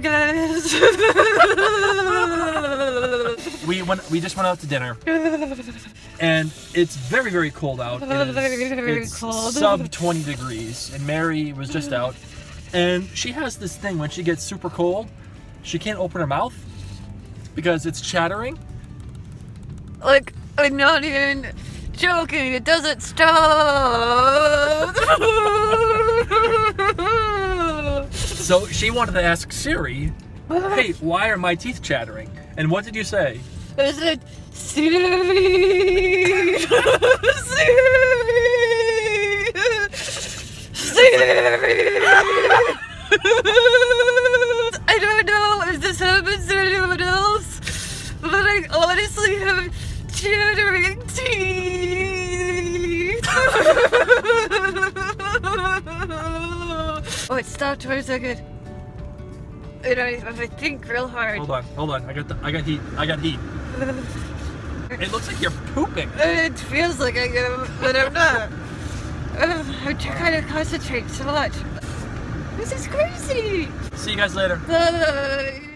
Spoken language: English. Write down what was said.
We went. We just went out to dinner, and it's very, very cold out. It is- very it's cold. Sub 20 degrees, and Mary was just out, and she has this thing when she gets super cold, she can't open her mouth because it's chattering. like, I'm not even joking. It doesn't stop. So she wanted to ask Siri, "Hey, why are my teeth chattering?" And what did you say? I said, Siri. Siri. I don't know if this happens to anyone else, but I honestly have chattering teeth. oh, it stopped for a second. I even have to think real hard. Hold on, hold on. I got the, I got heat. I got heat. It looks like you're pooping. It feels like I am, but I'm not. I'm trying to concentrate so much. This is crazy. See you guys later. Bye.